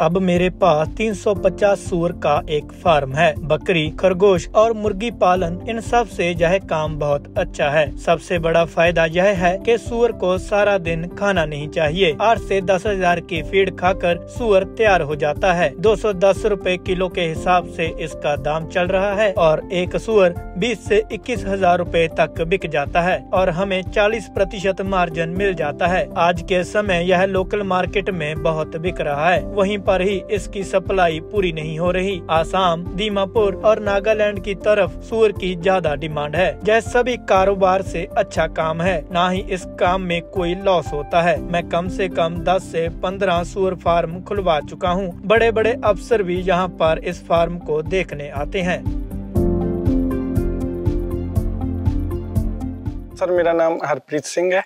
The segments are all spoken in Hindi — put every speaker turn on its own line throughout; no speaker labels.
अब मेरे पास 350 सुअर का एक फार्म है। बकरी, खरगोश और मुर्गी पालन, इन सबसे यह काम बहुत अच्छा है। सबसे बड़ा फ़ायदा यह है कि सुअर को सारा दिन खाना नहीं चाहिए। आठ से दस हज़ार की फ़ीड खाकर सुअर तैयार हो जाता है। दो सौ दस रूपए किलो के हिसाब से इसका दाम चल रहा है और एक सुअर बीस से इक्कीस हज़ार रूपए तक बिक जाता है और हमें चालीस प्रतिशत मार्जिन मिल जाता है। आज के समय यह लोकल मार्केट में बहुत बिक रहा है। वहीं पर ही इसकी सप्लाई पूरी नहीं हो रही। आसाम, दीमापुर और नागालैंड की तरफ़ सूअर की ज़्यादा डिमांड है, यह सभी कारोबार से अच्छा काम है। न ही इस काम में कोई लॉस होता है। मैं कम से कम 10 से 15 सूअर फार्म खुलवा चुका हूँ। बड़े बड़े अफसर भी यहाँ पर इस फार्म को देखने आते हैं।
सर, मेरा नाम हरप्रीत सिंह है।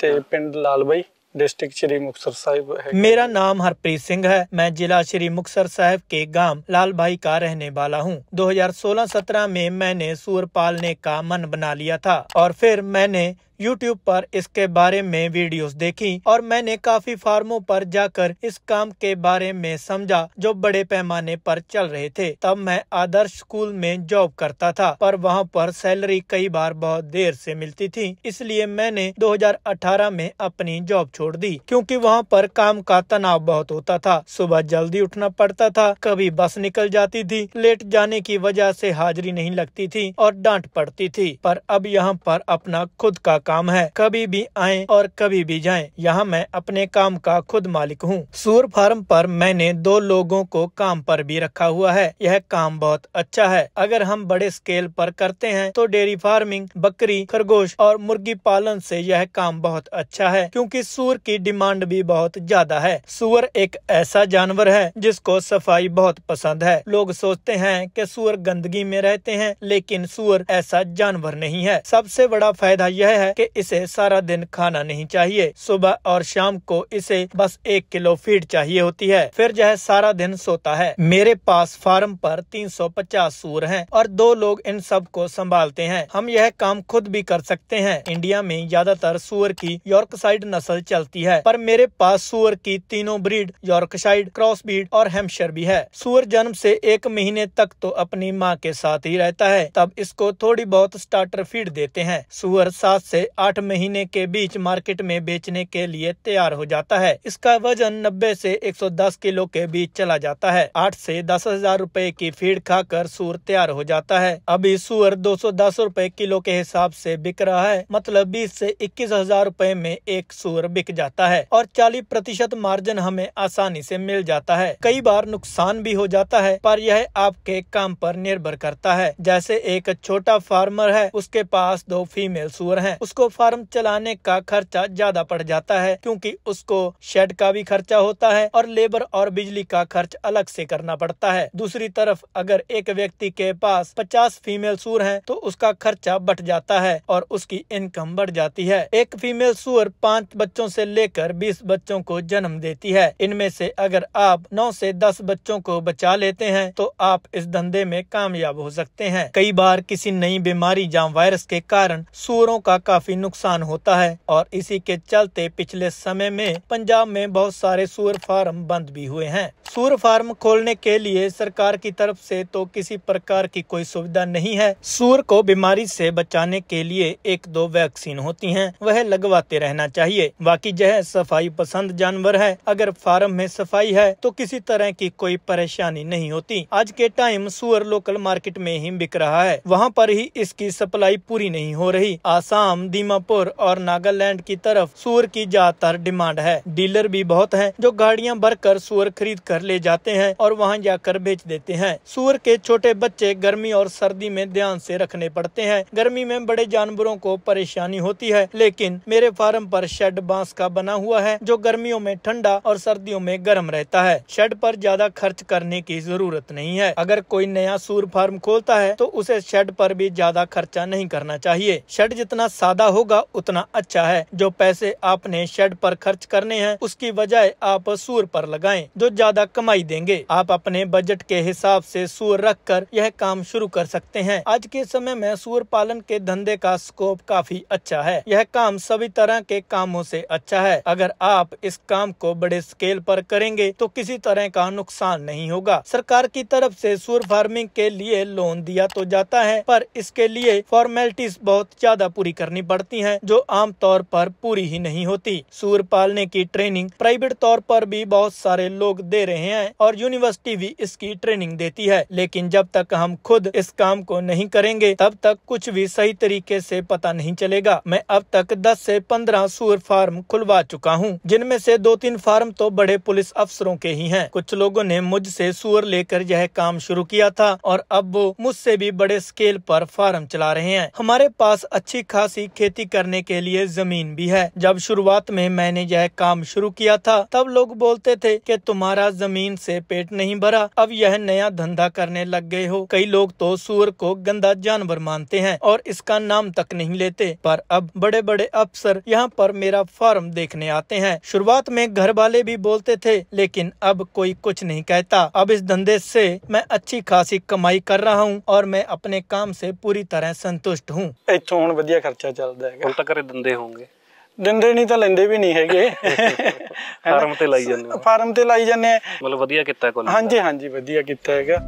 ते पिंड भाई डिस्ट्रिक्ट श्री मुक्तसर साहिब
मेरा नाम हरप्रीत सिंह है। मैं जिला श्री मुक्तसर साहिब के गाँव लाल भाई का रहने वाला हूँ। 2016-17 में मैंने सूर पालने का मन बना लिया था और फिर मैंने YouTube पर इसके बारे में वीडियोस देखी और मैंने काफ़ी फार्मों पर जाकर इस काम के बारे में समझा जो बड़े पैमाने पर चल रहे थे। तब मैं आदर्श स्कूल में जॉब करता था, पर वहाँ पर सैलरी कई बार बहुत देर से मिलती थी, इसलिए मैंने 2018 में अपनी जॉब छोड़ दी, क्योंकि वहाँ पर काम का तनाव बहुत होता था। सुबह जल्दी उठना पड़ता था, कभी बस निकल जाती थी, लेट जाने की वजह से हाजिरी नहीं लगती थी और डांट पड़ती थी, पर अब यहाँ पर अपना खुद का काम है, कभी भी आए और कभी भी जाए। यहाँ मैं अपने काम का खुद मालिक हूँ। सूर फार्म पर मैंने दो लोगों को काम पर भी रखा हुआ है। यह काम बहुत अच्छा है। अगर हम बड़े स्केल पर करते हैं तो डेयरी फ़ार्मिंग बकरी, खरगोश और मुर्गी पालन से यह काम बहुत अच्छा है, क्योंकि सूर की डिमांड भी बहुत ज़्यादा है। सूअर एक ऐसा जानवर है, जिसको सफ़ाई बहुत पसंद है। लोग सोचते हैं कि सुअर गंदगी में रहते हैं, लेकिन सुअर ऐसा जानवर नहीं है। सबसे बड़ा फ़ायदा यह है कि इसे सारा दिन खाना नहीं चाहिए। सुबह और शाम को इसे बस एक किलो फ़ीड चाहिए होती है। फिर यह सारा दिन सोता है। मेरे पास फार्म पर 350 सूर हैं और दो लोग इन सबको संभालते हैं। हम यह काम खुद भी कर सकते हैं। इंडिया में ज़्यादातर सुअर की यॉर्कसाइड नस्ल चलती है, पर मेरे पास सुअर की तीनों ब्रीड यॉर्कसाइड क्रॉस ब्रीड और हेमशर भी है। सुअर जन्म से एक महीने तक तो अपनी माँ के साथ ही रहता है, तब इसको थोड़ी बहुत स्टार्टर फ़ीड देते हैं। सुअर सात से आठ महीने के बीच मार्केट में बेचने के लिए तैयार हो जाता है। इसका वज़न 90 से 110 किलो के बीच चला जाता है। आठ से दस हज़ार रूपए की फ़ीड खाकर सूर तैयार हो जाता है। अभी सूअर दो सौ दस रूपए किलो के हिसाब से बिक रहा है मतलब बीस से इक्कीस हज़ार रूपए में एक सूअर बिक जाता है और चालीस प्रतिशत मार्जिन हमें आसानी से मिल जाता है। कई बार नुकसान भी हो जाता है, पर यह आपके काम पर निर्भर करता है। जैसे एक छोटा फार्मर है, उसके पास दो फीमेल सूअर हैं, उसको फार्म चलाने का खर्चा ज़्यादा पड़ जाता है, क्योंकि उसको शेड का भी खर्चा होता है और लेबर और बिजली का खर्च अलग से करना पड़ता है। दूसरी तरफ़, अगर एक व्यक्ति के पास पचास फीमेल सूर हैं तो उसका खर्चा बढ़ जाता है और उसकी इनकम बढ़ जाती है। एक फीमेल सूर पाँच बच्चों से लेकर बीस बच्चों को जन्म देती है। इनमें से अगर आप नौ से दस बच्चों को बचा लेते हैं तो आप इस धंधे में कामयाब हो सकते हैं। कई बार किसी नई बीमारी या वायरस के कारण सूरों का काफ़ी नुकसान होता है और इसी के चलते पिछले समय में पंजाब में बहुत सारे सूअर फार्म बंद भी हुए हैं। सूअर फार्म खोलने के लिए सरकार की तरफ़ से तो किसी प्रकार की कोई सुविधा नहीं है। सूअर को बीमारी से बचाने के लिए एक दो वैक्सीन होती हैं, वह लगवाते रहना चाहिए। बाकी यह सफ़ाई पसंद जानवर है, अगर फार्म में सफ़ाई है तो किसी तरह की कोई परेशानी नहीं होती। आज के टाइम सुअर लोकल मार्केट में ही बिक रहा है, वहाँ पर ही इसकी सप्लाई पूरी नहीं हो रही। आसाम दीमापुर और नागालैंड की तरफ़ सुअर की ज़्यादातर डिमांड है। डीलर भी बहुत हैं जो गाड़ियाँ भरकर सुअर खरीद कर ले जाते हैं और वहाँ जाकर बेच देते हैं। सुअर के छोटे बच्चे गर्मी और सर्दी में ध्यान से रखने पड़ते हैं। गर्मी में बड़े जानवरों को परेशानी होती है, लेकिन मेरे फार्म पर शेड बाँस का बना हुआ है, जो गर्मियों में ठंडा और सर्दियों में गर्म रहता है। शेड पर ज़्यादा खर्च करने की ज़रूरत नहीं है। अगर कोई नया सूर फार्म खोलता है तो उसे शेड पर भी ज़्यादा खर्चा नहीं करना चाहिए। शेड जितना सादा ज़्यादा होगा, उतना अच्छा है। जो पैसे आपने शेड पर खर्च करने हैं, उसकी बजाय आप सूर पर लगाएँ, जो ज़्यादा कमाई देंगे। आप अपने बजट के हिसाब से सूर रख कर यह काम शुरू कर सकते हैं। आज के समय में सूर पालन के धंधे का स्कोप काफ़ी अच्छा है। यह काम सभी तरह के कामों से अच्छा है। अगर आप इस काम को बड़े स्केल पर करेंगे तो किसी तरह का नुकसान नहीं होगा। सरकार की तरफ़ से सूर फ़ार्मिंग के लिए लोन दिया तो जाता है, पर इसके लिए फॉर्मेलिटीज बहुत ज़्यादा पूरी करनी पड़ती हैं, जो आम तौर पर पूरी ही नहीं होती। सूर पालने की ट्रेनिंग प्राइवेट तौर पर भी बहुत सारे लोग दे रहे हैं और यूनिवर्सिटी भी इसकी ट्रेनिंग देती है। लेकिन जब तक हम खुद इस काम को नहीं करेंगे, तब तक कुछ भी सही तरीके से पता नहीं चलेगा। मैं अब तक 10 से 15 सूर फार्म खुलवा चुका हूँ, जिनमें से दो तीन फार्म तो बड़े पुलिस अफसरों के ही हैं। कुछ लोगों ने मुझसे सूअर लेकर यह काम शुरू किया था और अब वो मुझसे भी बड़े स्केल पर फार्म चला रहे हैं। हमारे पास अच्छी खासी खेती करने के लिए ज़मीन भी है। जब शुरुआत में मैंने यह काम शुरू किया था, तब लोग बोलते थे कि तुम्हारा ज़मीन से पेट नहीं भरा, अब यह नया धंधा करने लग गए हो। कई लोग तो सूअर को गंदा जानवर मानते हैं और इसका नाम तक नहीं लेते, पर अब बड़े बड़े अफसर यहाँ पर मेरा फार्म देखने आते हैं। शुरुआत में घर वाले भी बोलते थे, लेकिन अब कोई कुछ नहीं कहता। अब इस धंधे से मैं अच्छी खासी कमाई कर रहा हूँ और मैं अपने काम से पूरी तरह संतुष्ट हूँ।
इतों हूँ वधिया खर्चा चल ਚੱਲਦਾ ਹੈਗਾ।
ਹੁਣ ਤਾਂ ਘਰੇ ਦਿੰਦੇ ਹੋਵੋਗੇ?
ਦਿੰਦੇ ਨਹੀਂ ਤਾਂ ਲੈਂਦੇ ਵੀ ਨਹੀਂ ਹੈਗੇ।
ਫਾਰਮ ਤੇ ਲਾਈ ਜਾਂਦੇ
ਫਾਰਮ ਤੇ ਲਾਈ ਜਾਂਦੇ ਆ।
ਮਤਲਬ ਵਧੀਆ ਕੀਤਾ ਕੋਲ
ਹਾਂਜੀ ਹਾਂਜੀ ਵਧੀਆ ਕੀਤਾ ਹੈਗਾ।